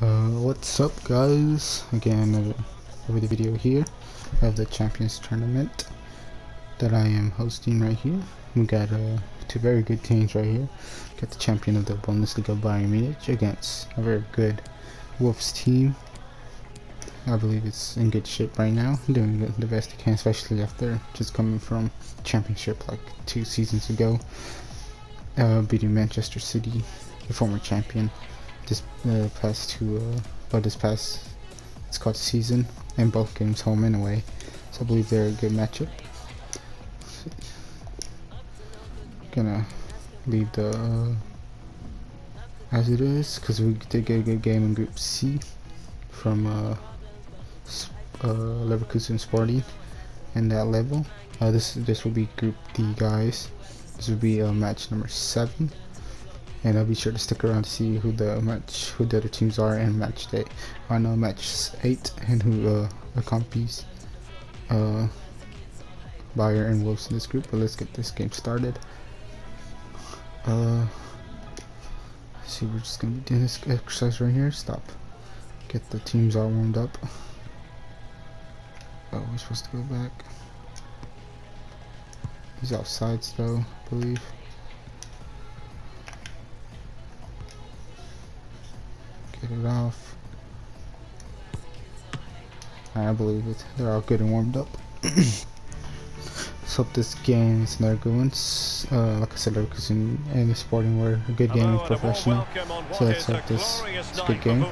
Uh, what's up guys? Again, another the video here of the Champions Tournament that I am hosting right here. We got uh, two very good teams right here. Got the champion of the Bundesliga Bayern Munich against a very good Wolves team. I believe it's in good shape right now, doing the best it can, especially after just coming from championship like two seasons ago, uh, beating Manchester City, the former champion this uh, past two, uh, but this past it's called season, and both games home and away. So I believe they're a good matchup. Gonna leave the uh, as it is because we did get a good game in Group C from uh, uh, Leverkusen Sporting and that level. Uh, this this will be Group D, guys. This will be uh, match number seven and I'll be sure to stick around to see who the match who the other teams are in match day. On uh, match 8 and who uh, accompanies uh, Bayer and Wolves in this group but let's get this game started. Uh see we're just gonna be doing this exercise right here. Stop. Get the teams all warmed up. Oh we're supposed to go back. He's outside though I believe It off. I believe it. They're all good and warmed up. so this game is another good one. Uh, like I said, because in any sporting we're a good game professional. So let's hope this is a good game.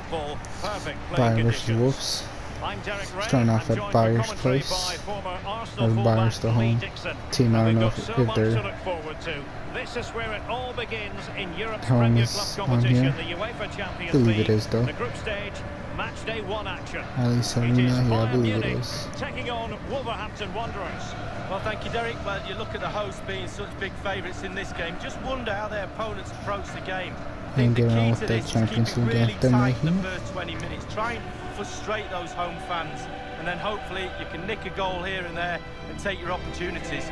Bayern versus Wolves. Starting off at Bayer's place. Or Bayer's the home team. I don't know if, if they're this is where it all begins in Europe's Premier Club competition, the UEFA Champions believe League. it is though. The group stage, match day one action. Allianz Arena, yeah, I believe Munich it is. Taking on Wolverhampton Wanderers. Well, thank you, Derek. Well, you look at the hosts being such big favourites in this game. Just wonder how their opponents approach the game. I think the key to this is keep it really tight in the first 20 minutes. Try and frustrate those home fans, and then hopefully you can nick a goal here and there and take your opportunities.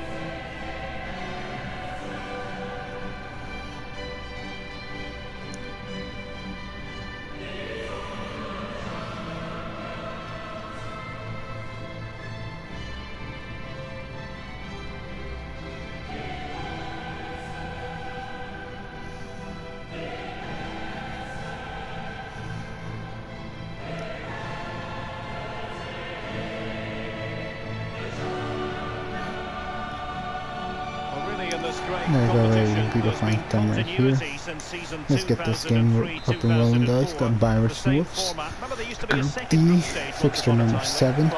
Here. Let's get this game up and rolling guys. Got Virus Wolves. D, fixture number 7.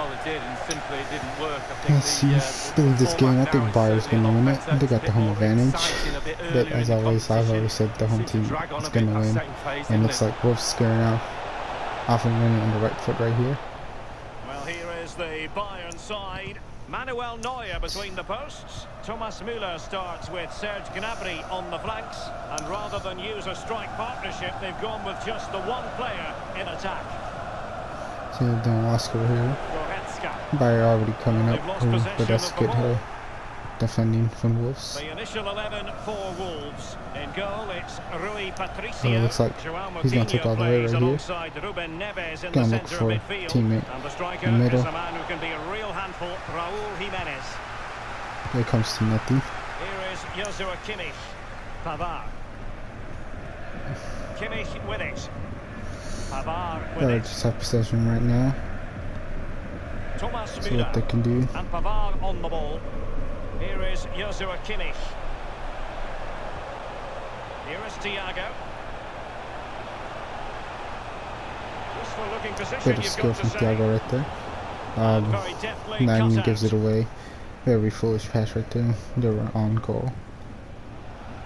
Let's see, believe this game, I think Bayer's gonna win it. They got the home advantage. But as always, I've always said the home team is gonna win. And looks like Wolves scaring out off and running on the right foot right here. Well, here is the Bayern side. Manuel Neuer between the posts. Thomas Müller starts with Serge Gnabry on the flanks. And rather than use a strike partnership, they've gone with just the one player in attack. So down Oscar here. Bayer already coming up, but that's good here defending from Wolves. The initial 11 for Wolves. In goal, it's Rui Patricio. It looks like he's going to take all the way right here. Going to look for a teammate and the striker in the middle. Is a man who can be a real handful, Raul Jimenez. Here comes Timothy. Here is Joshua Kimmich. Pavard. Kimmich with it. Pavard with it. just have possession right now. Thomas See what they can do. And Pavard on the ball. Here is Joshua Kimmich. Here is Thiago. Of skill from Thiago right there. Um, Nine gives it away. Very foolish pass right there. They were on goal.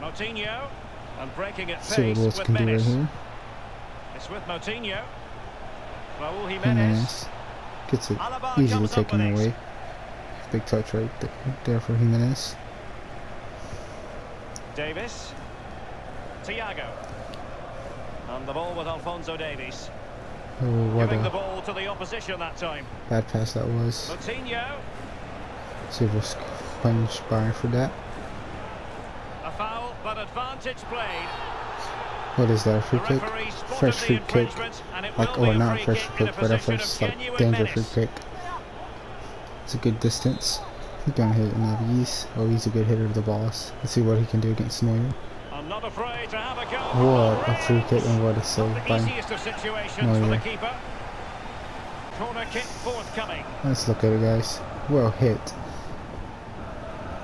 Moutinho and breaking it See what Wolves can do right here. It's with Moutinho. Raul Jimenez. Gets it easily taken away. Big touch right there for Jimenez. Davies. Thiago. And the ball with Alphonso Davies. Oh, what Giving a the ball to the opposition that time. Bad pass that was. Moutinho. Silver's punish Bayern for that. A foul, but advantage played. What is that? A Free kick? Fresh free kick like or oh, not fresh free kick, but a first like danger free kick. It's a good distance. He's gonna hit Neves. Oh, he's a good hitter of the balls. Let's see what he can do against Neuer. I'm not afraid to have a go. What a free kick and what a save by Easiest of situations for the Neuer. keeper. Corner kick forthcoming. Let's look at it, guys. Well hit.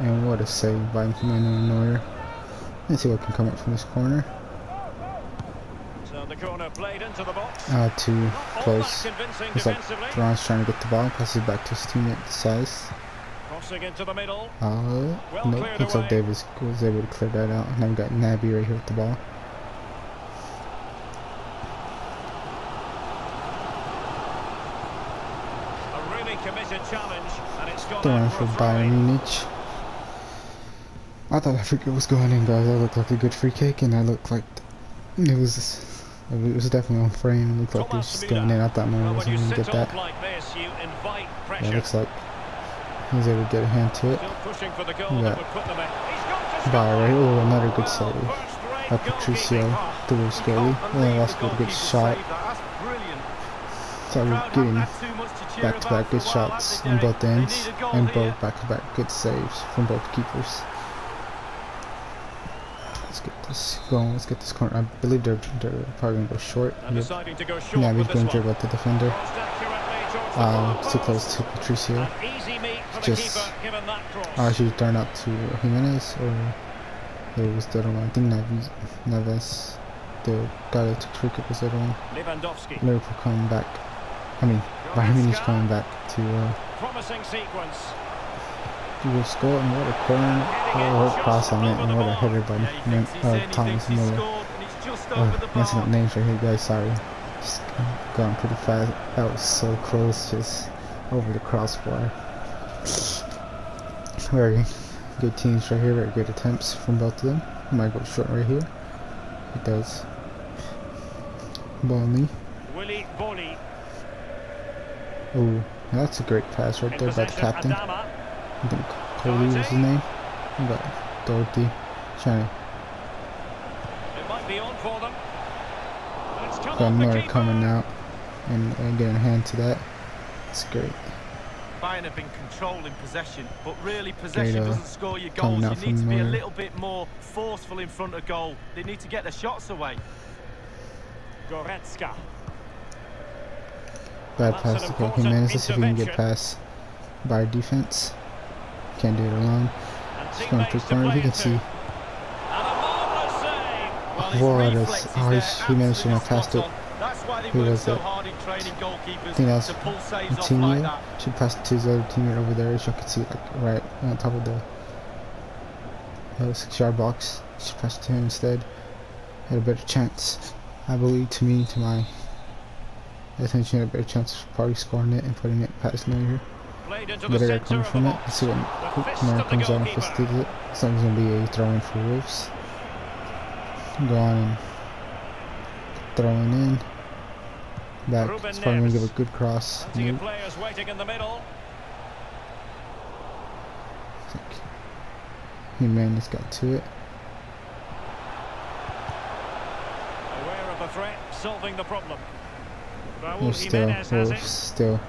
And what a save by Manuel Neuer. Let's see what can come up from this corner. Corner played into the box. Uh, too close. Looks like. Duran's trying to get the ball, passes back to his teammate Size. Crossing into the middle. Uh, Well nope, looks like. Davies was able to clear that out. Now we got Naby right here with the ball. A really committed challenge, and it's gone Duran for Bayern. Munich. I thought that free kick was going in, guys. That looked like a good free kick, and I looked like it was. It was definitely on frame. It looked like it was just going in. I thought one was was when you going to get that. like this, Yeah, it looks like he was able to get a hand to it. Pushing for the goal Yeah. that put them in. He's got to Bar right. Oh, another good save. By Patricio through Scully. Yeah, that's a good shot. So we're getting haven't had too much to cheer back-to-back good for a while, have shots on both ends, need a goal and both back-to-back good saves from both keepers. Let's get this going. Let's get this corner. I believe they're, they're probably gonna go short. Yep. go short Yeah, with going to dribble at the defender. Crossed accurately towards the far too close to Patricio. Just- keeper, given that cross. Uh, she turned out to Jimenez or it was the other one. I think Neves, Neves the guy that took free kick was the other one. Lewandowski. Liverpool coming back. I mean, Bayern Munich coming back to uh, Promising sequence. Do a score and what a corner, oh, what a cross on it, and what a header by Yeah, he Man- thinks he's uh, Thomas Muller. scored, and it's just Uh, messing up names right here, guys. Sorry, just going pretty fast. That was so close, just over the crossbar. Very good teams right here. Very good attempts from both of them. Might go short right here. It does. Burnley. Willy Boly. Ooh, that's a great pass right there by the captain. Adama. I Coady was his name. But Dorothy trying to It might be on for them. And it's come got off the Miller keeper. coming out and, and getting a hand to that. It's great. Bayern have been controlling possession, but really possession uh, doesn't score your goals. You need to from be a little bit more forceful in front of goal. They need to get their shots away. Goretzka. Bad pass an to Cole important Jimenez. Let's see if we can get past by defense. Can't do it alone. Just corner. You can see a reflexes oh, he- managed to pass it. Who was so it? I think that's saves like that. To his other teammate over there. As you can see, like right on top of the uh, six-yard box. Should pass it to him instead. Had a better chance, I believe. To me, to my attention, had a better chance of probably scoring it and putting it past into the Better of the from it. Let's see what The fist Neuer of the comes out and fisted it. It's not going to be a throw-in for Wolves. Go on and throwing in. Back. Ruben It's probably going to give a good cross. Nope. players waiting in the middle. Think Jimenez got to it. Aware of the threat, solving the problem. Raul still, Jimenez has Wolves it. still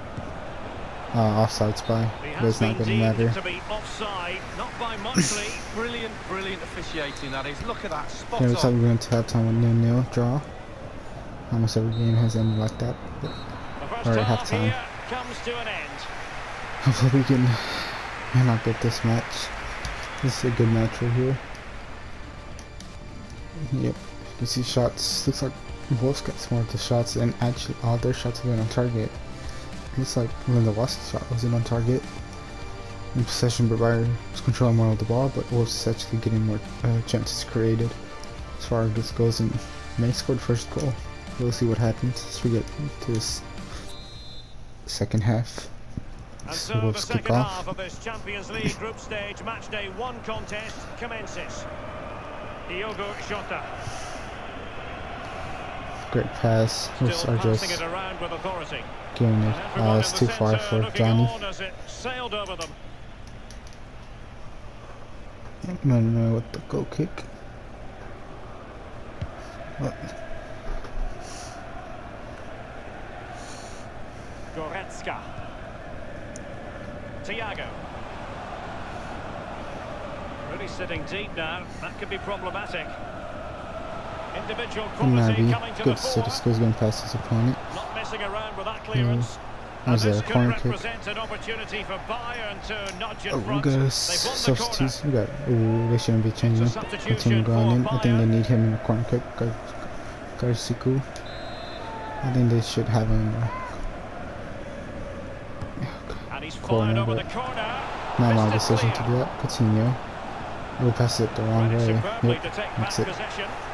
uh, offside spy, but it's not going to matter. to be offside, not by. Brilliant, brilliant officiating that is. Look at that, spot Yeah, looks like we're going to halftime with nil-nil draw. Almost every game has ended like that. But first half half-time. comes to an end. hopefully we can may not get this match. This is a good match right here. Yep, you can see shots. Looks like Wolves got more of the shots, and actually all their shots have been on target. Looks like when the last shot wasn't on target. In possession, but was controlling more of the ball, but Wolves is actually getting more uh, chances created as far as this goes. And May scored first goal. We'll see what happens as we get to this second half. And So so the second off. half of this Champions League group stage match day one contest commences. Diogo Jota Great pass. Still are just it around with authority. giving it. Uh, it's too far for Johnny. on as it sailed over. Manuel with the goal kick. What? Goretzka. Thiago. Really sitting deep now. That could be problematic. Individual quality Nabi, coming to good the set of fore. skills getting past his opponent. Not messing around with that clearance. And There's this a corner kick. an opportunity for Bayern to nudge Oh, we got a substitutes. We got. Ooh, they shouldn't be changing. A Continue going in. I think they need him in the corner kick. Gar-. I think they should have him. And he's corner, over the corner. Not my decision to do that. Coutinho. We'll pass it the wrong way. Yep, to take back that's it.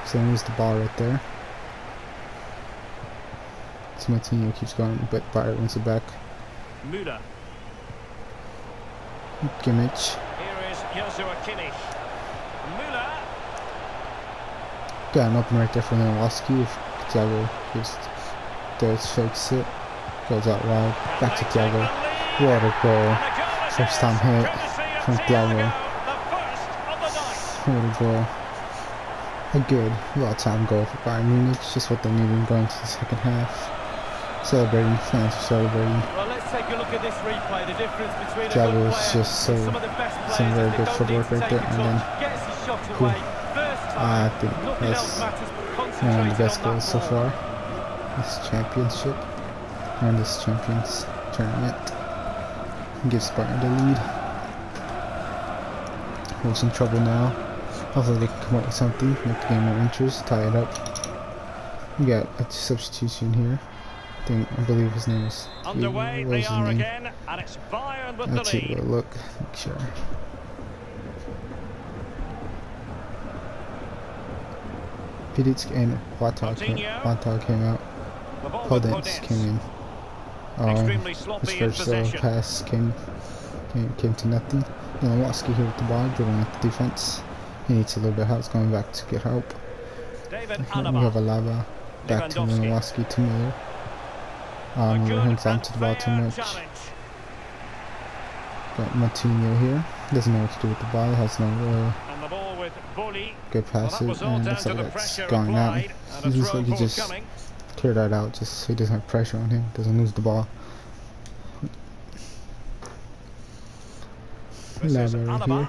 So lose the ball right there. So Coutinho keeps going, but Bayer wins it back. Müller. Kimmich. Here is Joshua Kimmich. Müller. Got an open right there for Lewandowski. If Thiago gives does fakes it, goes out wide. Back to Thiago. What a goal! And a goal First time hit from Thiago. The first of the night. What a goal! A good, well-timed goal for Bayern Munich. Just what they needed going to the second half. Celebrating, fans are celebrating. Well, let's take a look at this replay. The difference between Thiago a good is just so- some of the best players some very good footwork right there, and then- touch, gets his shot Cool. Ah, I think that's one of the best goals so far. This championship and this champions tournament gives Bayern the lead. We're in trouble now. Hopefully they can come up with something, make the game more interesting, tie it up. We got a substitution here. I think I believe his name is. Underway they are name? again, and it's Bayern with Let's the take lead. a look. Make sure. Pidic and Watag came. Came out. Podence came in. Um, his first uh, pass came, came came to nothing. Lewandowski here with the ball, dribbling at the defense. He needs a little bit of help. He's going back to get help. David we have Alaba. Alaba. Back to. Lewandowski to Miller. Um, hangs on to the ball too much. challenge. Got Martinho here. Doesn't know what to do with the ball. Has no uh, And the ball with Boly. good Well, passes. all and down looks like that's going out. He looks like he just forthcoming. clear that out just so he doesn't have pressure on him. Doesn't lose the ball. This is right here.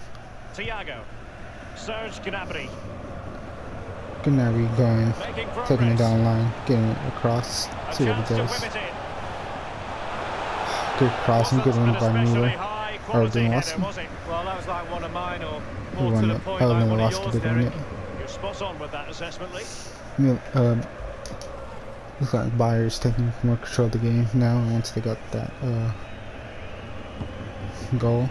Thiago. Serge Gnabry. Gnabry going, taking it down line, getting it across. A See what chance he does. whip it in. Good crossing, good Wasn't by an especially Mueller. high quality Or header, Lewandowski. was it? Well, that was like one of mine, or He more to won the it. point, Oh, like one of Lewandowski yours, did win Derek. it. You're spot on with that assessment, Lee. Mil- um, looks like Bayer's taking more control of the game now once they got that uh, goal.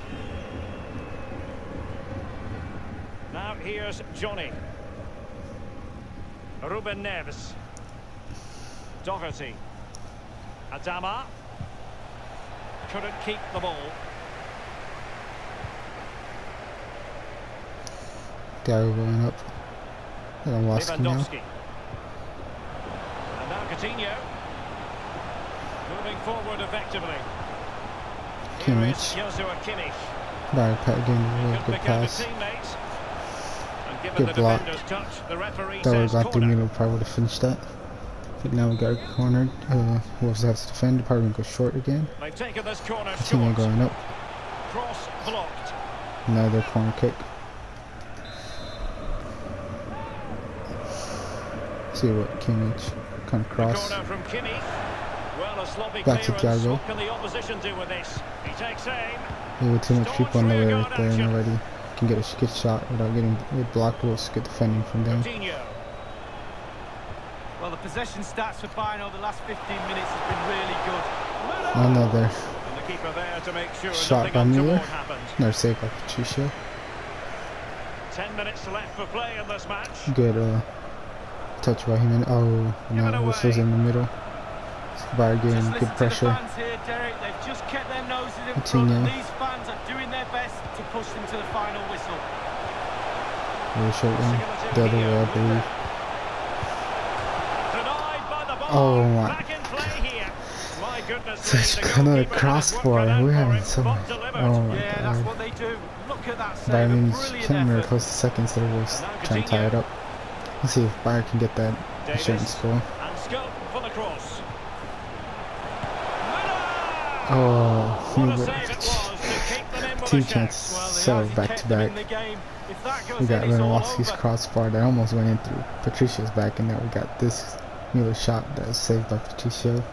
Now here's Johnny. Ruben Neves. Doherty. Adama. Couldn't keep the ball. Thiago going up. Lewandowski now. And now Coutinho. Moving forward effectively. Here is Kimmich. Joshua Kimmich. Bayer pa- getting a Good really good pass. to teammates. And given Good block. That was got through corner. Probably would have finished that. But now we got it cornered. Uh, who else has to defend? Probably go short again. They've taken this corner Coutinho short. going up. Cross blocked. Another corner kick. See what Kimmich kind of cross. Well, a Back to. Thiago. What can the opposition do with this? He takes aim. There were too much people on the way right there and already can get a good shot without getting blocked. Was good defending from them. Well, the possession stats for Bayern over the last 15 minutes has been really good. Another the keeper there to make sure Shot by happens. another save by Patricio. Ten minutes left for play in this match. Good uh, touch by him. And, oh, no, this was in the middle. Bayer Just getting good pressure. here, Derek. They've just kept their noses in Coutinho. front. These fans are doing their push them to the final whistle. Really short one. The other way, I believe. Denied by the ball. Oh my Back in play here. My goodness. Such the another goalkeeper crossbar. We're having so much. Oh my yeah, that's god. what they do. Look at that save. Bayern a Munich brilliant came very effort. close to was And now trying to tie it up. Let's see if Bayer can get that insurance goal. And scope for the cross. Oh, he What a would- save it was to keep them in with two chance. chances. So back to back. We got Lewandowski's crossbar that almost went in through Patricia's back, and now we got this Mueller shot that was saved by Patricia.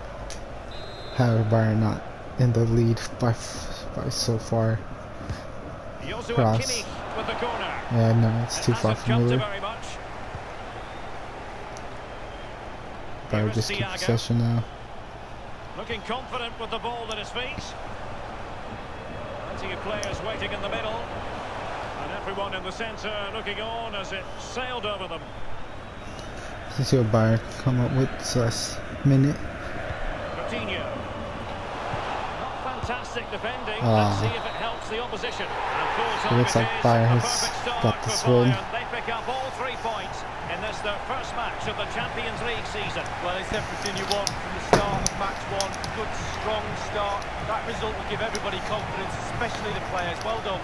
However, Bayern not in the lead by by so far. Cross. Yeah, no, it's too far from Mueller. Bayern just keep possession now. Looking confident with the ball at his feet. Plenty of players waiting in the middle. And everyone in the centre looking on as it sailed over them. Let's see what Bayern come up with this last minute. Coutinho. Not fantastic defending. Ah. Let's see if it helps the opposition. And It looks like it is. Bayern has got for this win. Bayern. They pick up all three points in this their first match of the Champions League season. Well, it's everything you want from the start of match one. Good, strong start. That result will give everybody confidence, especially the players. Well done.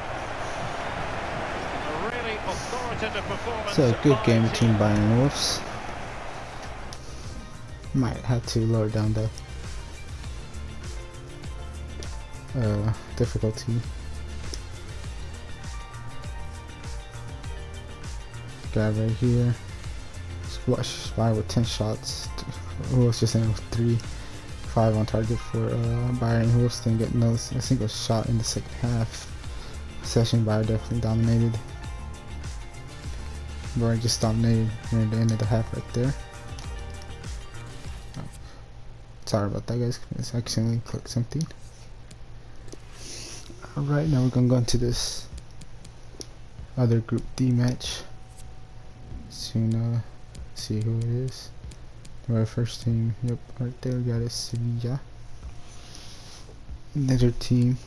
A really authoritative performance. So good game between team. Bayern and Wolves. Might have to lower down the uh, difficulty. Guy right here. Splash spy with 10 shots. Who was just in with 3. 5 on target for uh, Bayern. Wolves didn't get no a single shot in the second half. Session Bayern definitely dominated. Bayern just dominated near the end of the half right there. Sorry about that guys, I accidentally clicked something. Alright, now we're gonna go into this other group D match. Soon uh see who it is. Our first team, yep, right there we got is Sevilla. Another team.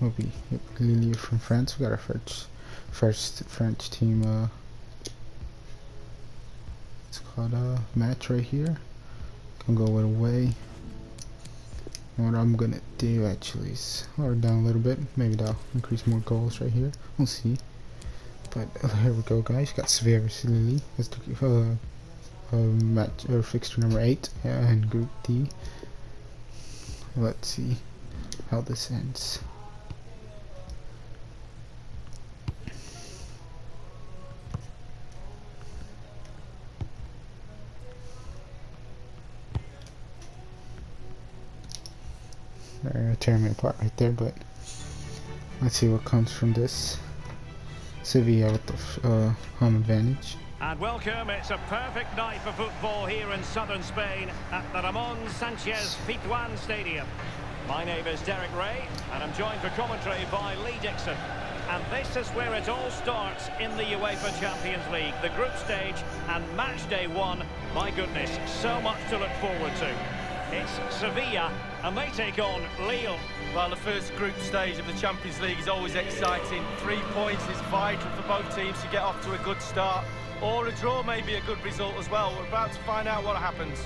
will be yep, Lille from France. We got our first first French team uh it's called a match right here. Can go with away. What I'm gonna do actually is it down a little bit. Maybe that'll increase more goals right here. We'll see. But uh, here we go guys. Got Lille. Let's do uh, uh match or fixture number eight in group D. Let's see how this ends. They're tearing me apart right there, but let's see what comes from this. Sevilla with the f- uh, home advantage. And welcome, it's a perfect night for football here in southern Spain at the Ramon Sanchez Pizjuan Stadium. My name is Derek Ray, and I'm joined for commentary by Lee Dixon. And this is where it all starts in the UEFA Champions League, the group stage and match day one. My goodness, so much to look forward to. It's Sevilla, and they take on Lille. Well, the first group stage of the Champions League is always exciting. Three points is vital for both teams to get off to a good start. Or a draw may be a good result as well. We're about to find out what happens.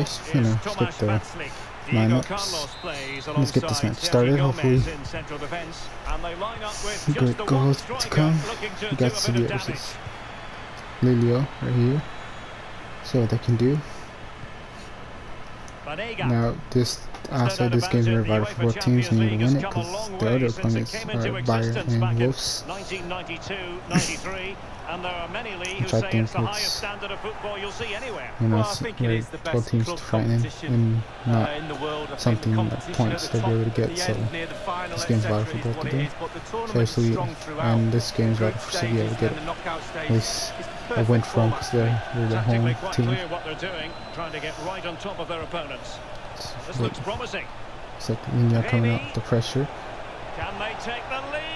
There we golden go, goal guys. You know, let's get the lineups. Let's get this match started, hopefully. Gomez in central defence, and they line up with Some just great goals to come. We got Sevilla versus Lilio right here. See what they can do. Now, this I said this game's vital for both teams need to win it League has come a because the other opponents are Bayern existence and back in Wolves. 1992, 93, and there are many, Lee, who say it's the highest standard of football you'll see anywhere. You know, Well, I think it they're the best teams to competition, and not uh, in the world. I something that points the they'll be able to get, so end, near the final, this game's vital for both of them. is, Especially, and this game's vital for Sevilla to get and the knockout at least a win from because they're, they're the Tactically home team. clear what they're doing, trying to get right on top of their opponents. This Look, looks promising. It's like Nino coming up the pressure. Can they take the lead?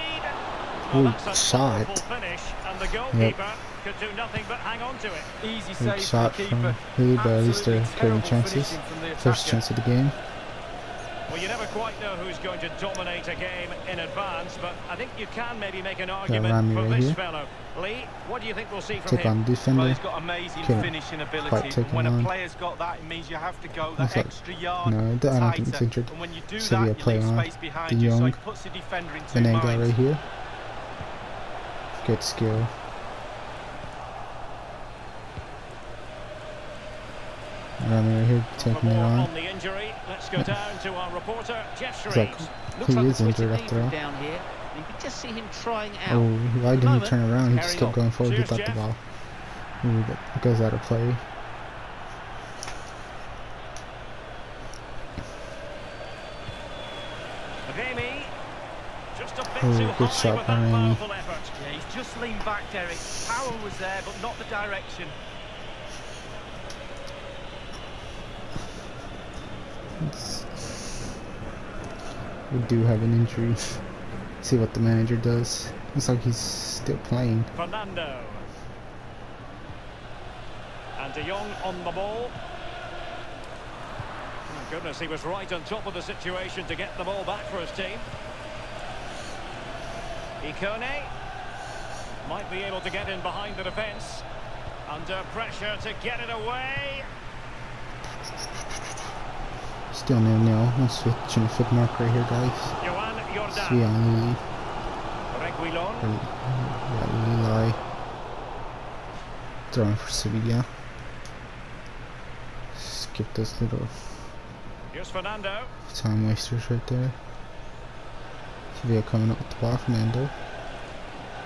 A shot. finish, and the goalkeeper could do nothing but hang on to it. Easy Big save shot the from keeper. Lille, but at least they're Absolutely creating chances. finishing from the First chance of the game. Well, you never quite know who's going to dominate a game in advance, but I think you can maybe make an argument for right this here. fellow. Lee, what do you think we'll see from Take him? on defender. Well, he's got amazing Kill it. finishing Quite ability. taken When a on. player's got that, it means you have to go that like- extra yard no, I don't think he's injured. And when you do Sevilla that, you player leave on. space behind De you, so he Jong. puts the defender in two Banega minds. right here. Good skill. Rami right here taking it on. on the injury, let's go down to our reporter, Jeff It's like Shreeves. Looks he like is injured after all. down here. You can just see him trying out. Oh, why didn't he turn around? He carry just kept on. going forward. He Cheers, got the ball. Ooh, that goes out of play. Remy, just a bit Oh, too good shot with by that just leaned back, Derek. Power was there, but not the direction. We do have an injury. See what the manager does. Looks like he's still playing. Fernando. And De Jong on the ball. Oh, goodness, he was right on top of the situation to get the ball back for his team. Ikone might be able to get in behind the defence. Under pressure to get it away. Still nil nil. I'm switching foot mark right here, guys. Johan Jordan. on Reguilon. Yeah, Lili. Throwing for Sevilla. Skip this little Here's Fernando. time wasters right there. Sevilla coming up with the ball. Fernando.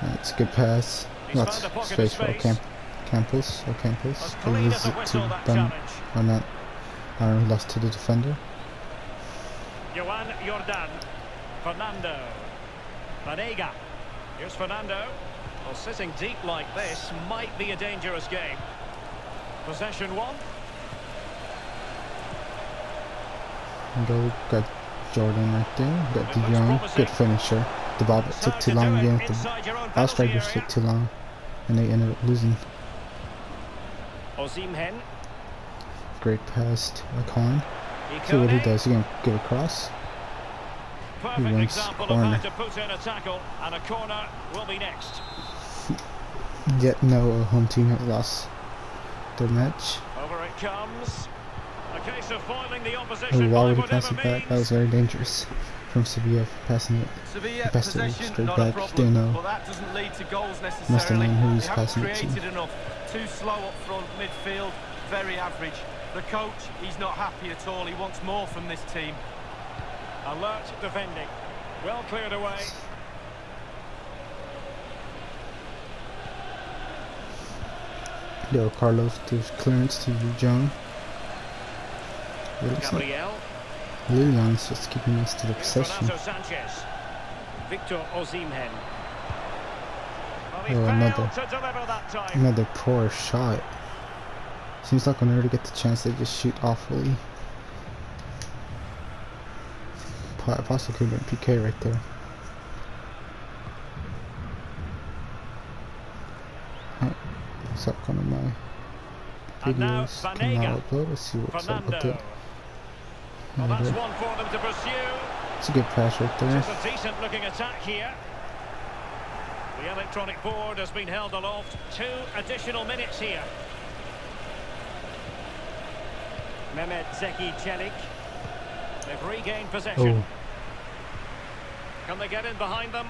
That's a good pass. Lots of space for. Ocamp Campos. Ocampos. As He clean loses it to that Dun. challenge. Or not. Lost to the defender. Johan Jordan. Fernando. Banega. Here's Fernando. Well, sitting deep like this might be a dangerous game. Possession one. Go got Jordan right there. Got It De looks Jong. promising. Good finisher. The ball took too long again. The ball strikers took too long. And they ended up losing. Great pass to Akon. See what he does. He gonna give a cross. Perfect wins example corner. of how to put in a tackle. And a corner will be next. Yet no home team has lost their match. Over it comes. A case of foiling the opposition why by would he pass it back? That was very dangerous from Sevilla for passing it. Sevilla Best of all, straight back, problem, still no. that doesn't lead to goals Must have necessarily. known who They he's haven't passing it to. created enough. Too slow up front, midfield, very average. The coach, he's not happy at all. He wants more from this team. Alert defending. Well cleared away. Leo Carlos to clearance to De Jong. Like Gabriel. Just keeping us to the possession. Victor he Oh, another- to deliver that time. Another poor shot. Seems like whenever they get the chance, they just shoot awfully. Po- Possibly could have been PK right there. What's up, one of my now videos Banega. out upload. Let's see what's up with it. Well, that's one for them to pursue. It's a good pass right there. Just a decent looking attack here. The electronic board has been held aloft. Two additional minutes here. Mehmet Zeki Çelik. They've regained possession. Oh, Can they get in behind them?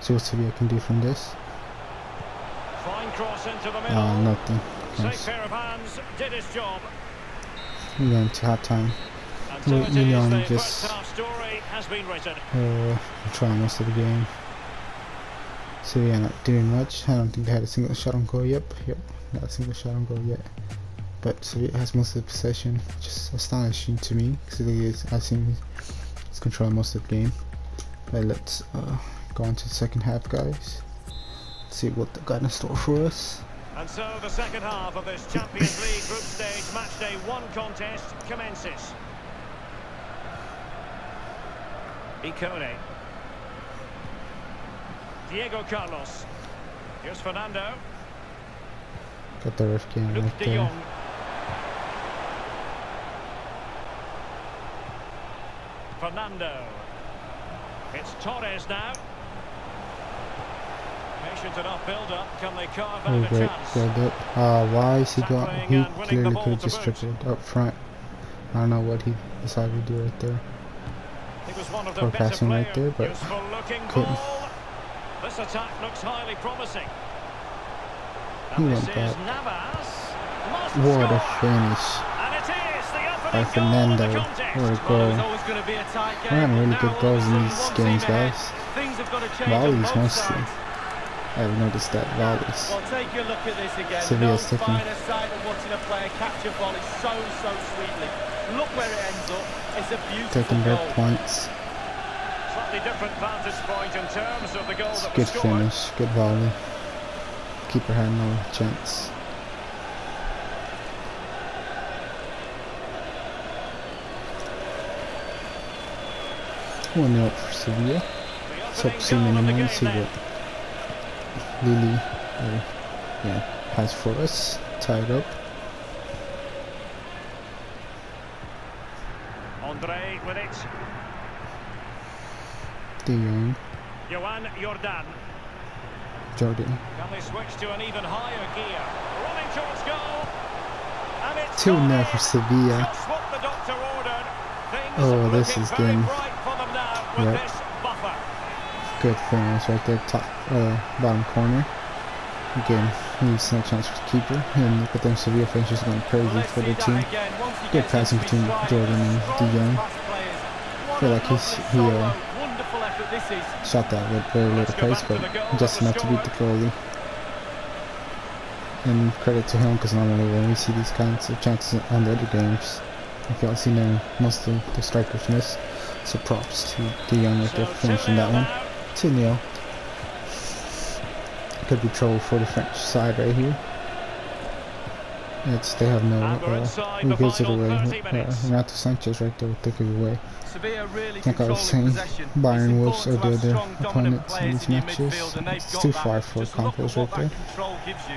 see what Sevilla can do from this. Fine cross into the middle. Uh, nothing. Safe pair of hands, did his job. We're going to halftime. And so Well, it is, Milan the just- story has been written. Uh, trying most of the game. So yeah, not doing much. I don't think they had a single shot on goal. Yep, yep, not a single shot on goal yet. But Sevilla has most of the possession, which is astonishing to me because it is. I think he's controlling most of the game. But let's uh, go on to the second half, guys. See what they got in store for us. And so the second half of this Champions League group stage match day one contest commences. Ikone. Diego Carlos. Here's Fernando. Got the ref game Luke right de there. Jong. Fernando. It's Torres now. Patient enough build-up. Can they carve Oh, out a great chance? build up. Uh, why is he going? He and winning the clearly could have just boot. tripled up front. I don't know what he decided to do right there. He was one of the Poor passing right there, but couldn't. This attack looks highly promising. He went is back. What a score. finish And it is the by opening goal of Fernando. the What a contest. Well, it's goal. always going to be a tight game. We're having really good goals in these games, guys. Things have got to change on Volleys mostly. Sides. I've noticed that volleys. Well, take a look at this again. Sevilla's no taking- finer sight than watching a player catch a volley so, so sweetly. Look where it ends up. It's a beautiful Taking their goal. points. Slightly different vantage point in terms of the goal that Good was scored. finish. Good volley. Keeper had no chance. One 0 for Sevilla. The Let's hope Seaman and the then see what Lily uh, yeah, has for us. Tied up. Andre with it. De Jong. Johan Jordan. Jordan. Can they switch to an even higher gear? Running towards goal. And it's 2 0 for. Sevilla. Just what the doctor ordered. Things Oh, this is game. bright for them now with Yep. Good finish right there, top, uh, bottom corner. Again, needs no chance for the keeper. And look at them, Sevilla finishes going crazy for see the team. Good passing between Jordan and De Jong. What Feel like he's- he, uh. Shot that with very little pace, but just enough to beat the goalie. And credit to him, because normally when we see these kinds of chances on the other games, if y'all seen them, most of the strikers miss. So props to De Jong right there finishing that one. Now. 2 0. Could be trouble for the French side right here. It's they have no uh, who gives it away. 30 Uh. Renato Sanches right there will take it away. Really Like I was saying. Bayern Wolves are to have the other opponents in these matches. midfield, and they've It's too far for Just look at Campos right there. that control gives you.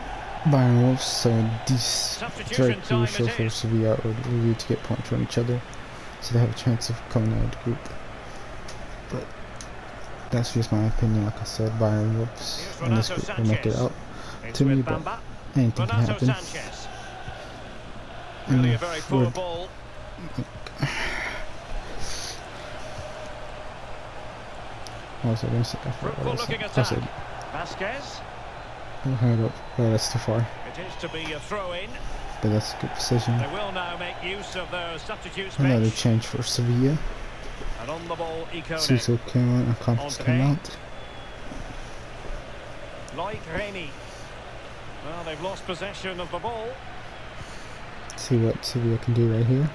Bayern Wolves, so these very crucial for. Sevilla or Lille to get points from each other, so they have a chance of coming out of the group. But that's just my opinion. Like I said, Bayern Wolves Here's in this group will make it out. To me, but anything can happen. Sanchez. And Really a very poor ball. What was I going to say? I forgot what I saying. I said. Vasquez. oh, hold up. Oh, that's too far. It is to be a throw-in. But that's a good precision. They will now make use of their substitutes Another change for Sevilla. And on the ball. Suso came out and Campos came out. Like Remy. Well, they've lost possession of the ball. See what Sevilla can do right here.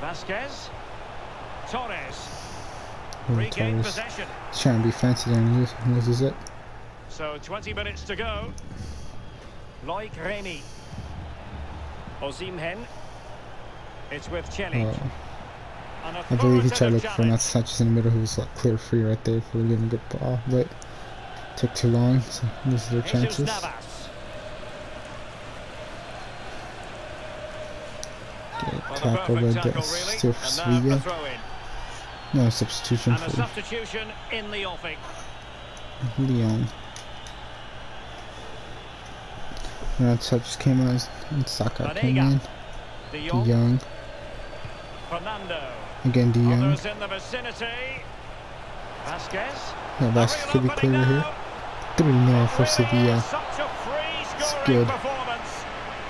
Vasquez. Torres. Oh, Regained Torres possession. trying to be fancy there and lose- loses it. So 20 minutes to go. Like Remy. Osimhen. It's with And a oh. I believe he tried to look for challenge. Sanchez in the middle, who was like clear free right there for getting a good ball, but took too long, so loses their chances. Well, tackle by tackle, really. still for And now a Sevilla. No substitution for substitution in the offing. Leon. Renato Sanches came out and Saka came in. De De Jong. Jong. Fernando. Again De Jong. Others in the vicinity. Vasquez. Yeah, Vasquez could be clear here. 3 0 for Sevilla. Such a free scoring good.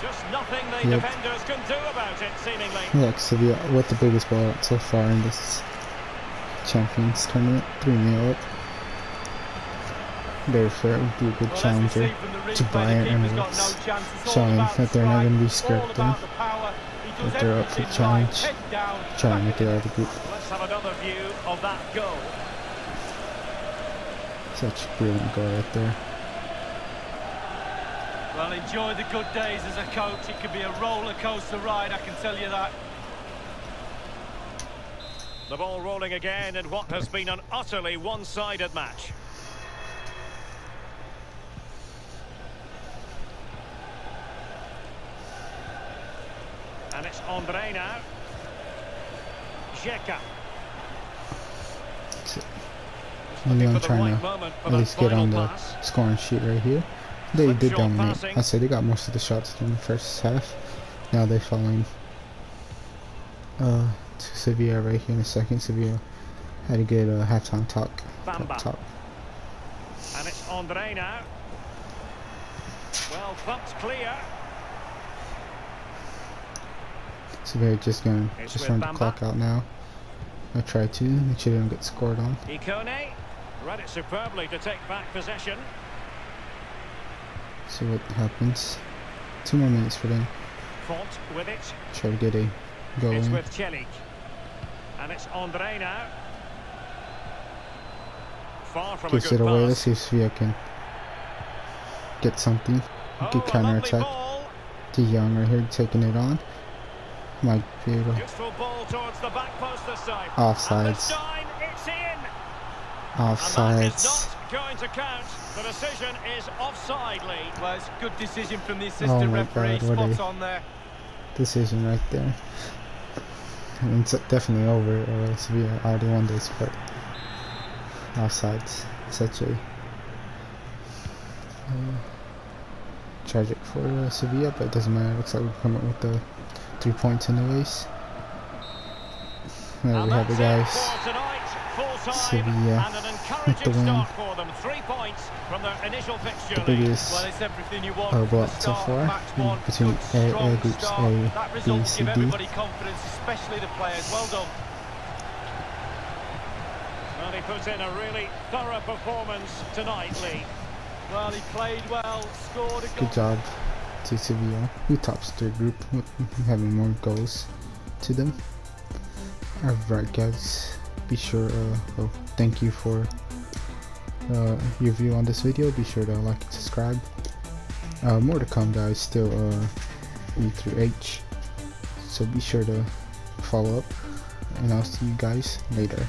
Just nothing the Yep. defenders can do about it, seemingly. Look, Sevilla with the biggest blowout so far in this Champions tournament. 3 0 up. Very fair. Would be a good Well, challenger. see from the to Bayern and keeper's got it's no chance. It's all showing that they're not gonna be it's all scared then. the power. He does That they're up for everything challenge. right, head down, Trying to back get out of the group. Let's have another view of that goal. Such a brilliant goal right there. Well, enjoy the good days as a coach. It can be a roller coaster ride, I can tell you that. The ball rolling again in what has been an utterly one-sided match. Andre now. For I'm the trying to at least get on the pass. scoring sheet right here. They Slip did dominate. passing. I said they got most of the shots during the first half. Now they're falling uh, to Sevilla right here in a second. Sevilla had a good uh, halftime talk Bamba. top. And it's Andre now. Well thumped clear. Sevilla just gonna just with run the clock out now. I try to. Make sure they don't get scored on. Ikone read it superbly to take back possession. See what happens. Two more minutes for them. Font with it. Try to get a goal It's in. with Celik. And it's Andre now. Far from Gets a good it away. pass. Let's see if Sevilla can get something. Oh, Good a counter attack. De Jong right here taking it on. Might be. Useful ball towards the back post this time. Offsides. time it's in. And that is Offsides. not going to count. The decision is offside, Lee. Well, it's a good decision from the Oh assistant my referee. God, what Spot a- on there. Decision right there. And it's definitely over. Uh, Sevilla already won this, but offsides. Such a uh, tragic for uh, Sevilla, but it doesn't matter. It Looks like we come up with the three points anyways. There And we have it, guys. for tonight. Full time Sevilla with encouraging the win. start for them. Three points from their initial fixture. The biggest Well, it's everything you want uh, from the block so far in between A, A groups. A, B, C, D. everybody confidence, especially the players. Well done. Well, he put in a really thorough performance tonight, Lee. Well, he played well, scored a. Good job to Sevilla, who tops their group with having more goals to them. Alright guys, be sure, uh, well, thank you for uh, your view on this video. Be sure to like and subscribe. Uh, more to come guys, still uh, E through H. So be sure to follow up and I'll see you guys later.